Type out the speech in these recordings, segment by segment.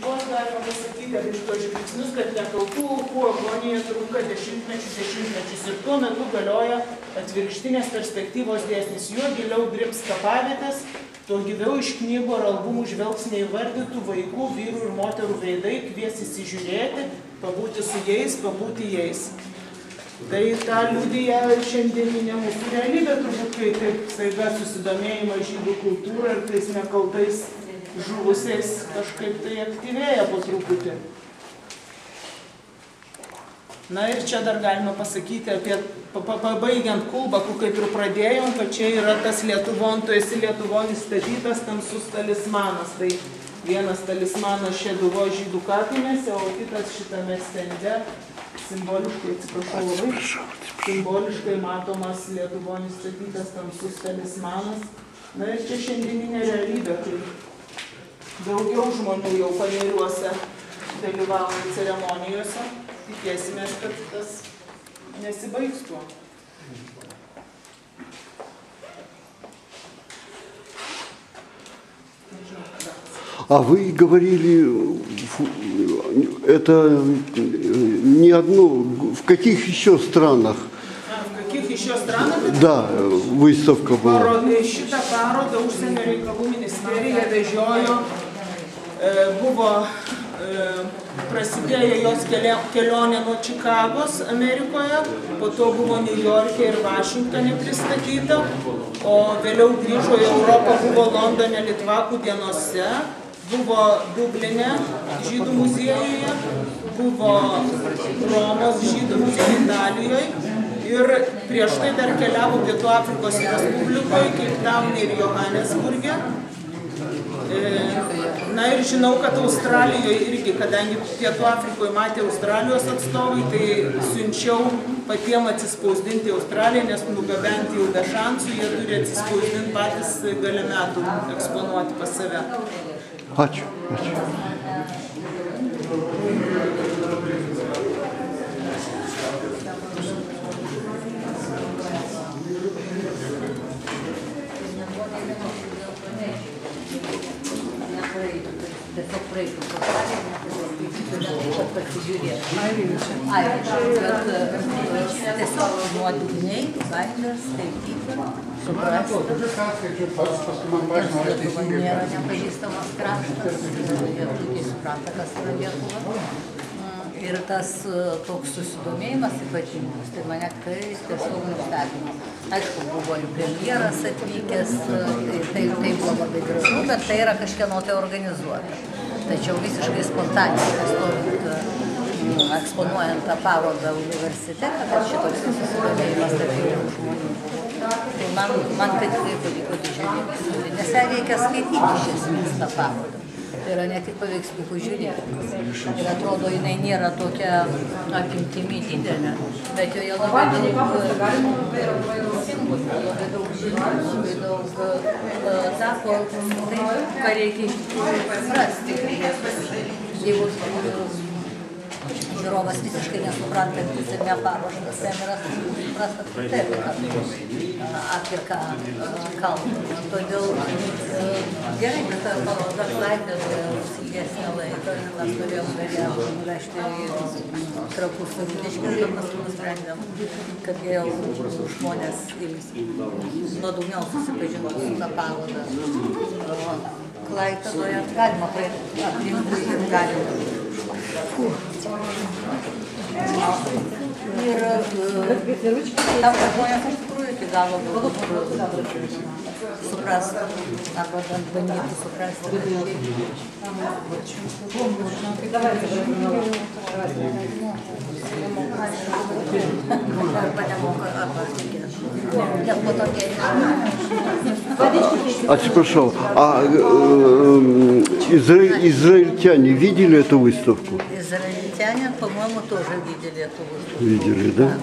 šituos galima pasakyti apie šituos žingsnius, kad nekaltų aukų agonija trunka dešimtmečius, dešimtmečius ir tuo metu galioja atvirkštinės perspektyvos dėsnis. Juo giliau drips kapavietės, tuo gyviau iš knygų ar albumų žvelgs neįvardytų vaikų, vyrų ir moterų veidai, kvies įsižiūrėti, pabūti su jais, pabūti jais. Tai tą liudyja šiandieninė mūsų realybė, turbūt, kai taip staiga susidomėjimą žydų kultūrą ir tais nekaltais žuvusiais kažkaip tai aktyvėja po truputį. Na ir čia dar galima pasakyti apie, pabaigiant kulbakų, kaip ir pradėjom, kad čia yra tas Lietuvon, tu esi Lietuvon įstatytas tamsus talismanas. Tai vienas talismanas šeduvo žydų kapinėse, o kitas šitame stende simboliškai, atsiprašau labai, simboliškai matomas Lietuvon įstatytas tamsus talismanas. Na ir čia šiandieninė realybė, kai daugiau žmonių jau paneriuose dalyvauja ceremonijose. Tikėsime, kad tas nesibaigs tuo. А вы говорили, это не одно, в каких еще странах? В каких еще странах? Да, выставка была. Parodė šitą parodą užsienio reikalų ministerija vežiojo, e, buvo e, prasidėjo jos kelionė nuo Čikagos Amerikoje, po to buvo New York'e ir Vašingtonė pristatyta, o vėliau grįžo į Europą, buvo Londone Litvakų dienose, buvo Dublinė žydų muziejuje, buvo Romos žydų muziejuje Italijoje ir prieš tai dar keliavo Pietų Afrikos Respublikoje, Keiptaune ir Johannesburgė. Na ir žinau, kad Australijoje irgi, kadangi Pietų Afrikoje matė Australijos atstovai, tai siunčiau patiem atsispausdinti Australiją, nes nugabenti jau be šansų, jie turi atsispausdinti patys gale metų eksponuoti pas save. Ačiū, ačiū. Tiesiog praeitų pro šalį, neskaitytų, ne taip pat pasižiūrėtų. Ai, bet tiesiog nuodugniai, baimės, skaityti, suprasti. Nes Lietuva nėra nepažįstamas kraštas, jie puikiai supranta, kas yra Lietuva. Ir tas e, toks susidomėjimas ypatingas, tai mane tikrai tiesiog nustebino. Aišku, buvo ir premjeras atvykęs, e, tai, tai, tai buvo labai gražu, bet tai yra kažkieno tai organizuota. Tačiau visiškai spontaniškai stovint, e, eksponuojant tą parodą universitete, kad šitoks susidomėjimas tarp jaunų žmonių buvo. Tai man, man tai tikrai pavyko didžiulį nes ją reikia skaityti iš esmės tą parodą. Tai yra ne tik paveiksliukų žiūrėjimas. Ir atrodo, jinai nėra tokia apimtimi didelė, bet joje labai daug simbolių, labai daug žinių, labai daug e, sako, tai, ką reikia iš tikrųjų suprasti. Jeigu žiūrovas visiškai nesuprantantis ir neparuoštas, jam yra sunku suprasti apskritai, apie ką, kalbama. Todėl e, gerai, kad ta paroda klaipėdoje ilgesnį laiką ir mes turėjom galėjom nuvežti į trakus savidiškis, bet paskui nusprendėm, kad geriau žmonės nuodugniau susipažino su tą parodą. Klaipėdoje galima praeiti aplinkui ir galima Ir А потом звонит а спрошу, э, э изра израильтяне видели эту выставку? Израиль Израильтяне, по-моему, тоже видели эту выставку. Видели, да?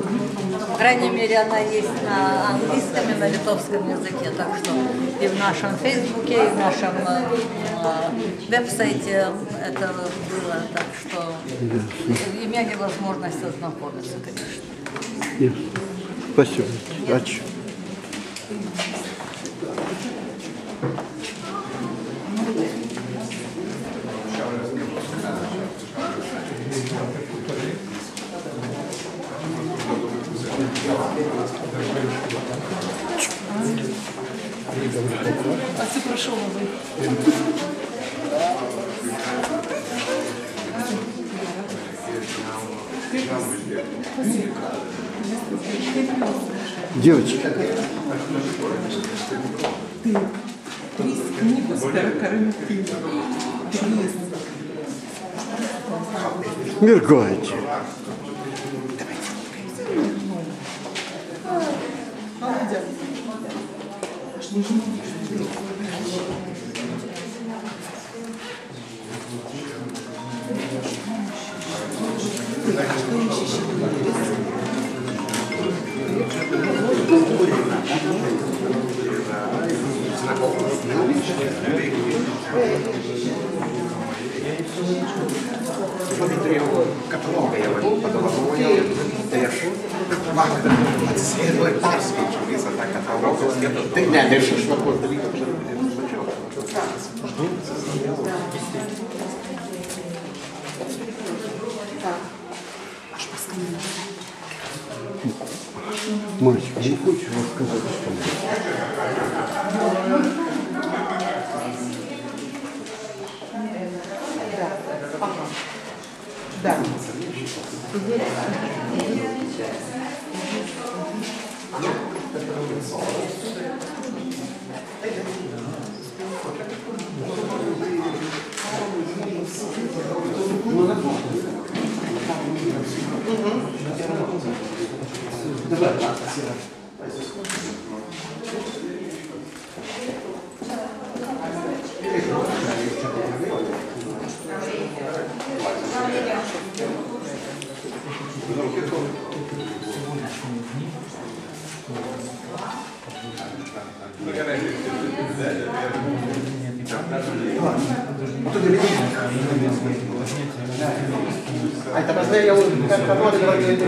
По крайней мере, она есть на английском и на литовском языке, так что и в нашем фейсбуке, и в нашем э, э, веб-сайте это было, так что имели возможность ознакомиться, конечно. Ясно. Спасибо. Ačiū. Купрашововой. Девочки. Ты три книгу с карантина. Мергайте. Давайте. Ты не дышишь на кожу. Мальчик, не хочешь рассказать что-нибудь? Да. Да. Айта пазда я вот как подводы говорили.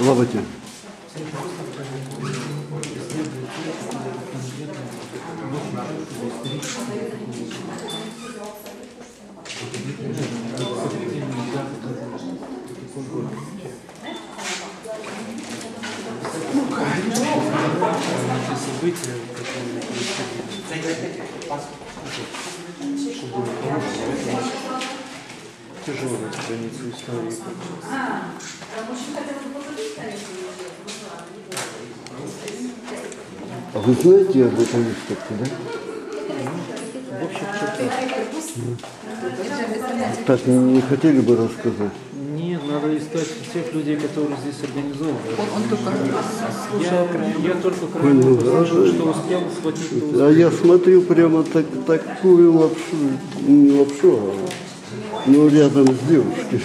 Ловите. Происходили. Тяжелая страница истории. А вы знаете об этой выставке, да? В чертах. Так, не хотели бы рассказать? Надо искать тех людей, которые здесь организовывают. Он, он только Я, я только Понял. крайне что, успел схватить, успел. А я смотрю прямо так, такую лапшу, не лапшу, а ну рядом с девушкой.